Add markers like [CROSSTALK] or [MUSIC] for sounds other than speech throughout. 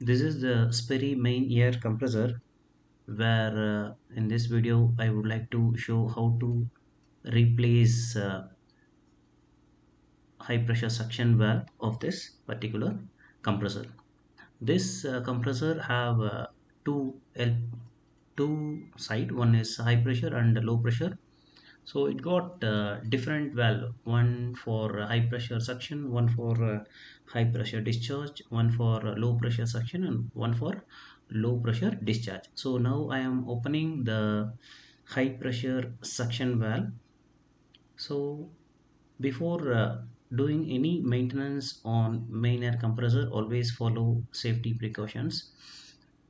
this is the Sperre main air compressor where uh, in this video I would like to show how to replace uh, high pressure suction valve of this particular compressor. This uh, compressor have uh, two L two side. One is high pressure and low pressure so it got uh, different valve one for high pressure suction one for uh, high pressure discharge one for low pressure suction and one for low pressure discharge. So now i am opening the high pressure suction valve. So before uh, doing any maintenance on main air compressor always follow safety precautions.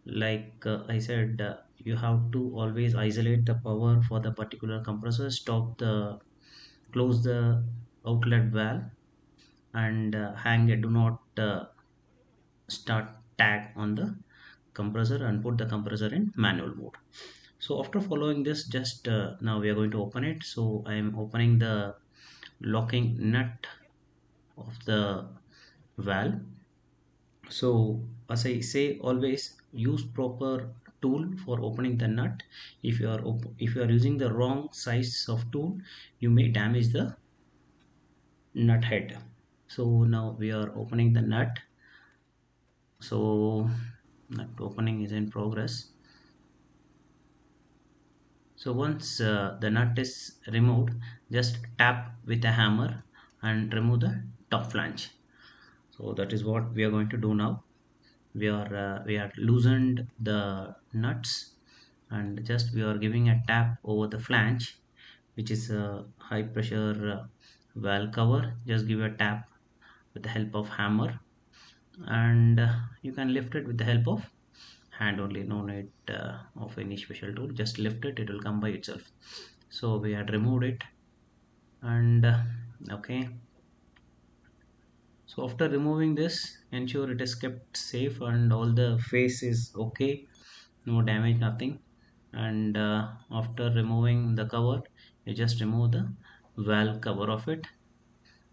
Like uh, i said uh, you have to always isolate the power for the particular compressor stop the close the outlet valve and uh, hang it do not uh, start tag on the compressor and put the compressor in manual mode. So after following this just uh, now we are going to open it. So i am opening the locking nut of the valve. So as i say always use proper tool for opening the nut. If you are if you are using the wrong size of tool you may damage the nut head. So now we are opening the nut. So nut opening is in progress. So once uh, the nut is removed just tap with a hammer and remove the top flange. So that is what we are going to do now. We are uh, we are loosened the nuts and just we are giving a tap over the flange which is a high pressure uh, valve cover. Just give a tap with the help of hammer and uh, you can lift it with the help of hand only. No need uh, of any special tool. Just lift it it will come by itself. So we had removed it and uh, okay. So after removing this ensure it is kept safe and all the face is okay no damage nothing. And uh, after removing the cover you just remove the valve cover of it.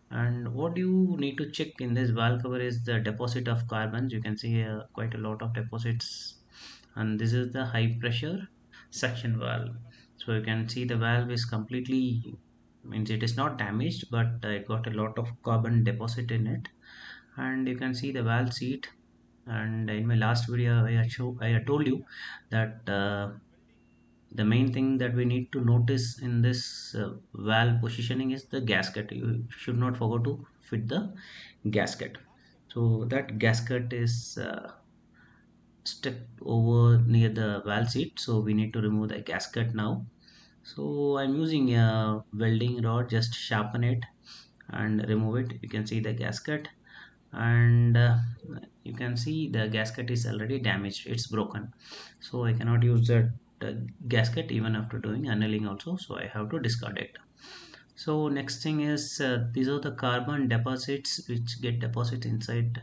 And what you need to check in this valve cover is the deposit of carbons you can see uh, quite a lot of deposits. And this is the high pressure suction valve. So you can see the valve is completely means it is not damaged but I got a lot of carbon deposit in it. And you can see the valve seat and in my last video I show, I told you that uh, the main thing that we need to notice in this uh, valve positioning is the gasket. You should not forget to fit the gasket. So that gasket is uh, stuck over near the valve seat. So we need to remove the gasket now. So i'm using a welding rod just sharpen it and remove it. You can see the gasket and uh, you can see the gasket is already damaged it's broken. So i cannot use that uh, gasket even after doing annealing also so i have to discard it. So next thing is uh, these are the carbon deposits which get deposit inside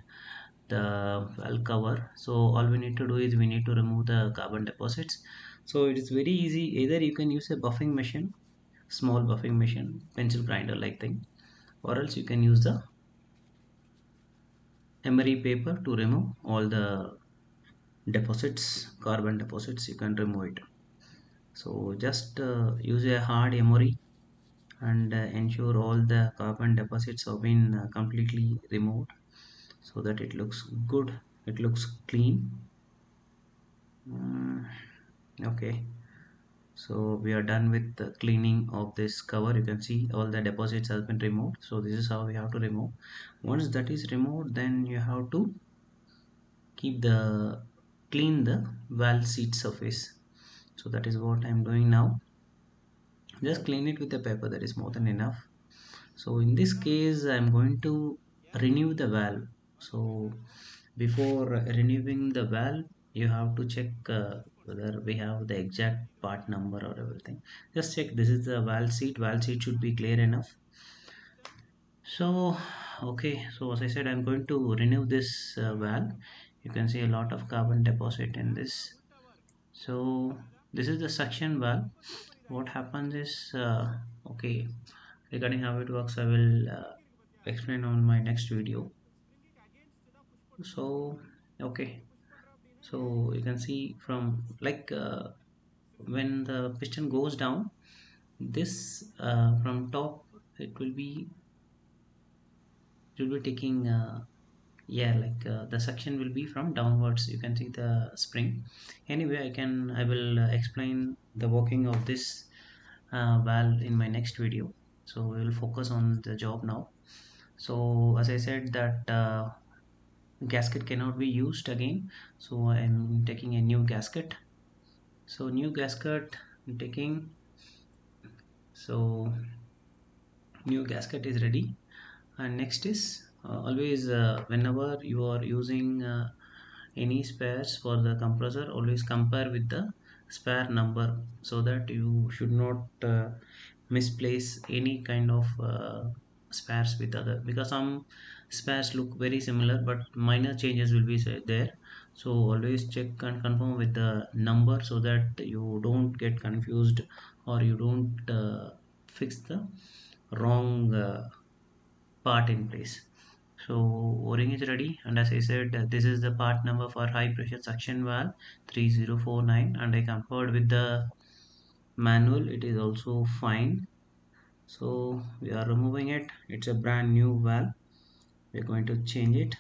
the valve cover. So all we need to do is we need to remove the carbon deposits. So it is very easy either you can use a buffing machine small buffing machine pencil grinder like thing or else you can use the emery paper to remove all the deposits carbon deposits you can remove it. So just uh, use a hard emery and uh, ensure all the carbon deposits have been uh, completely removed so that it looks good it looks clean. Uh, okay so we are done with the cleaning of this cover. You can see all the deposits has been removed. So this is how we have to remove. Once that is removed then you have to keep the clean the valve seat surface. So that is what i'm doing now. Just clean it with a paper. That is more than enough. So in this case i'm going to renew the valve. So before renewing the valve you have to check uh, whether we have the exact part number or everything. Just check this is the valve seat valve seat should be clear enough. So okay. So as i said i'm going to renew this uh, valve you can see a lot of carbon deposit in this. So this is the suction valve what happens is uh, okay. Regarding how it works i will uh, explain on my next video. So okay so you can see from like uh, when the piston goes down this uh, from top it will be it will be taking uh, yeah like uh, the suction will be from downwards. You can see the spring. Anyway I can I will uh, explain the working of this uh, valve in my next video. So we will focus on the job now. So as I said that uh, gasket cannot be used again. So I'm taking a new gasket. So new gasket I'm taking so new gasket is ready. And next is uh, always uh, whenever you are using uh, any spares for the compressor always compare with the spare number so that you should not uh, misplace any kind of uh, spares with other because some spares look very similar but minor changes will be there. So always check and confirm with the number so that you don't get confused or you don't uh, fix the wrong uh, part in place. So o-ring is ready and as I said this is the part number for high pressure suction valve 3049 and I compared with the manual. It is also fine so we are removing it. It's a brand new valve. We're going to change it.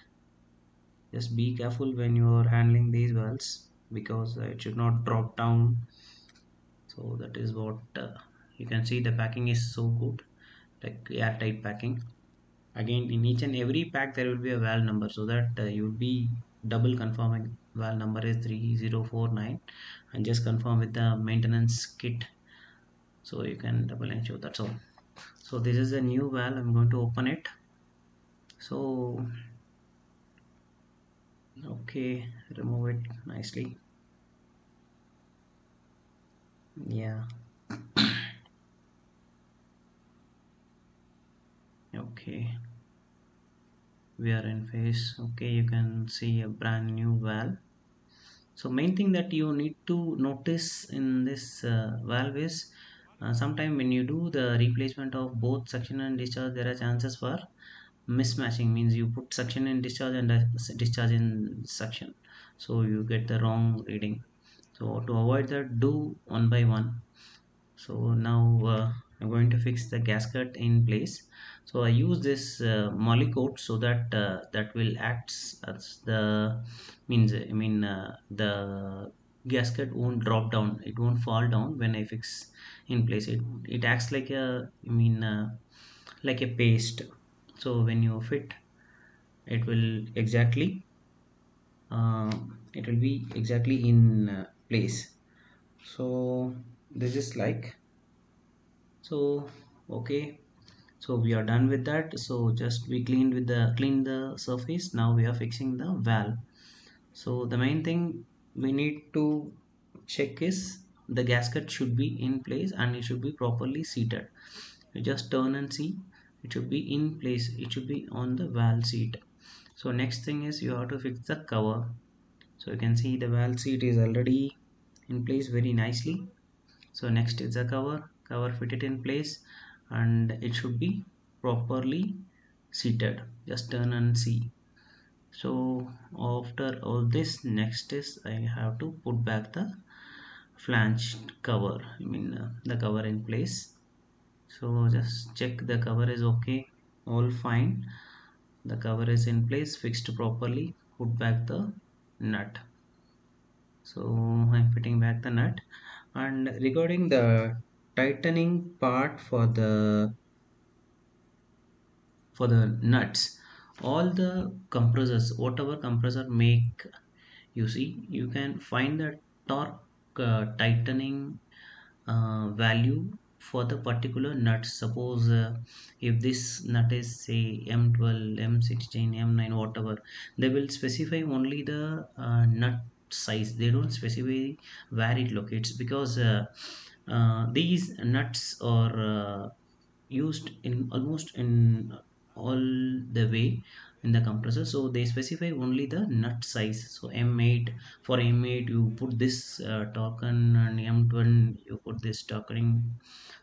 Just be careful when you are handling these valves because it should not drop down. So that is what uh, you can see the packing is so good. Like airtight packing. Again in each and every pack there will be a valve number so that uh, you will be double confirming. Valve number is 3049 and just confirm with the maintenance kit. So you can double ensure that's all so this is a new valve. I'm going to open it. So okay remove it nicely. Yeah. Okay. We are in phase. Okay you can see a brand new valve. So main thing that you need to notice in this uh, valve is uh, sometime when you do the replacement of both suction and discharge there are chances for mismatching. Means you put suction in discharge and uh, discharge in suction. So you get the wrong reading. So to avoid that do one by one. So now uh, I'm going to fix the gasket in place. So I use this uh, coat so that uh, that will act as the means I mean uh, the gasket won't drop down. It won't fall down when I fix in place. It, it acts like a I mean uh, like a paste. So when you fit it will exactly uh, it will be exactly in uh, place. So this is like so okay. So we are done with that. So just we cleaned with the clean the surface. Now we are fixing the valve. So the main thing we need to check is the gasket should be in place and it should be properly seated. You just turn and see. It should be in place. It should be on the valve seat. So next thing is you have to fix the cover. So you can see the valve seat is already in place very nicely. So next is the cover. Cover fitted in place and it should be properly seated. Just turn and see. So after all this next is I have to put back the flange cover I mean uh, the cover in place. So just check the cover is okay all fine. The cover is in place fixed properly put back the nut. So I'm fitting back the nut. And regarding the tightening part for the for the nuts all the compressors whatever compressor make you see you can find the torque uh, tightening uh, value for the particular nut. Suppose uh, if this nut is say m12 m16 m9 whatever they will specify only the uh, nut size. They don't specify where it locates because uh, these nuts are used in almost in all the way in the compressor. So they specify only the nut size. So m8 for m8 you put this uh, token and m12 you put this tokening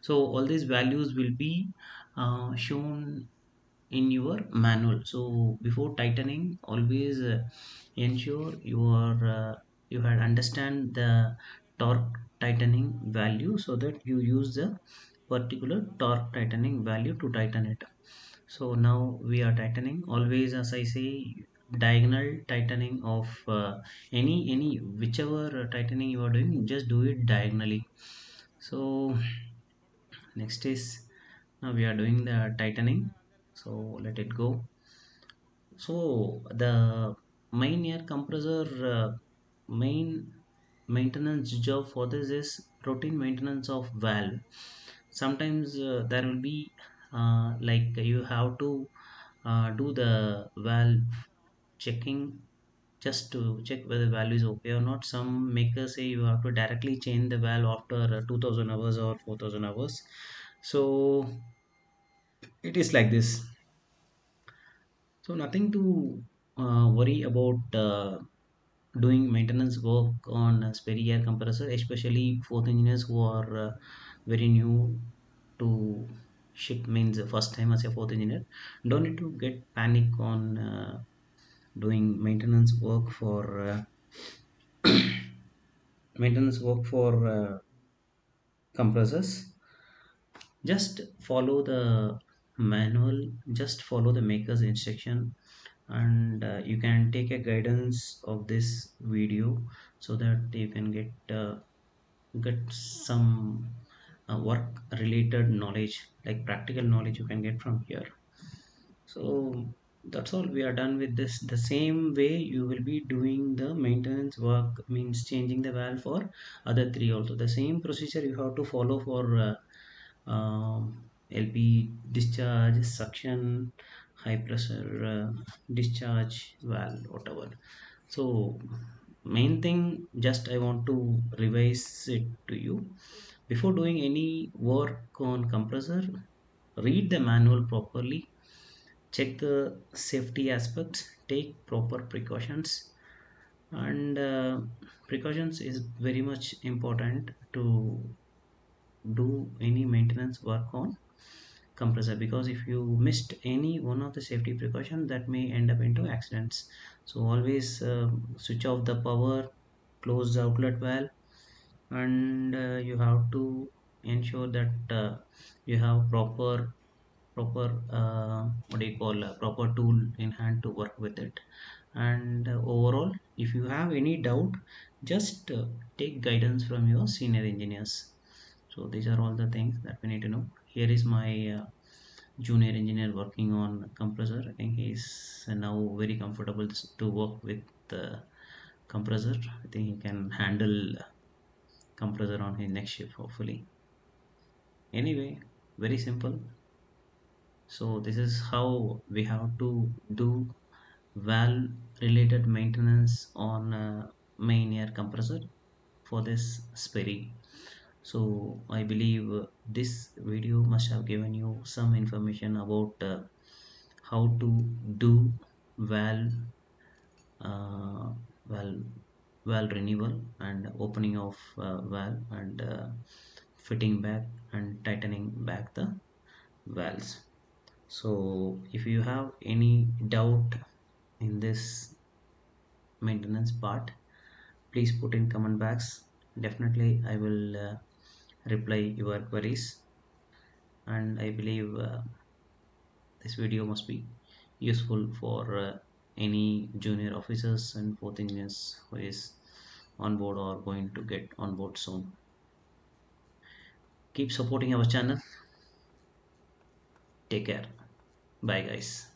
so all these values will be uh, shown in your manual. So before tightening always uh, ensure you are uh, you had understand the torque tightening value so that you use the particular torque tightening value to tighten it so now we are tightening. Always as i say diagonal tightening of uh, any any whichever tightening you are doing just do it diagonally. So next is now we are doing the tightening. So let it go. So the main air compressor uh, main maintenance job for this is routine maintenance of valve. Sometimes uh, there will be uh, like you have to uh, do the valve checking just to check whether the valve is okay or not. Some makers say you have to directly change the valve after uh, 2000 hours or 4000 hours. So it is like this. So nothing to uh, worry about uh, doing maintenance work on a Sperre air compressor especially fourth engineers who are uh, very new to ship means the first time as a fourth engineer don't need to get panic on uh, doing maintenance work for uh, [COUGHS] maintenance work for uh, compressors. Just follow the manual just follow the maker's instruction and uh, you can take a guidance of this video so that you can get uh, get some uh, work related knowledge like practical knowledge you can get from here. So that's all we are done with this. The same way you will be doing the maintenance work means changing the valve for other three also. The same procedure you have to follow for uh, um, LP discharge suction high pressure uh, discharge valve whatever. So main thing just I want to revise it to you before doing any work on compressor read the manual properly check the safety aspects take proper precautions and uh, precautions is very much important to do any maintenance work on compressor because if you missed any one of the safety precaution that may end up into accidents. So always uh, switch off the power close the outlet valve and uh, you have to ensure that uh, you have proper proper uh, what do you call a proper tool in hand to work with it. And uh, overall if you have any doubt just uh, take guidance from your senior engineers. So these are all the things that we need to know. Here is my uh, junior engineer working on compressor. I think he's now very comfortable to work with the compressor. I think he can handle compressor on his next shift hopefully. Anyway very simple. So this is how we have to do valve related maintenance on uh, main air compressor for this Sperre. So i believe this video must have given you some information about uh, how to do valve uh, valve valve renewal and opening of uh, valve and uh, fitting back and tightening back the valves. So if you have any doubt in this maintenance part please put in comment box. Definitely i will uh, reply your queries. And I believe uh, this video must be useful for uh, any junior officers and fourth engineers who is on board or going to get on board soon. Keep supporting our channel. Take care. Bye guys